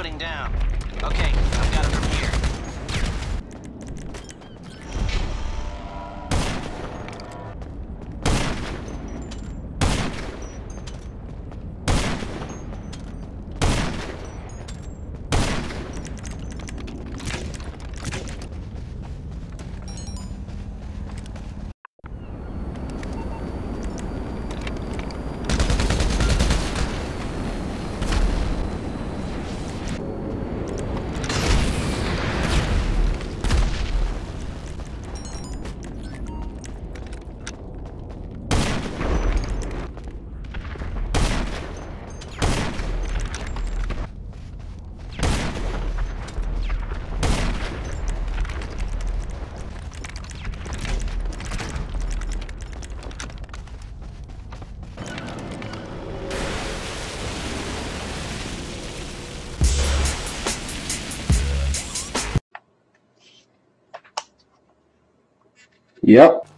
putting down. Okay, Yep.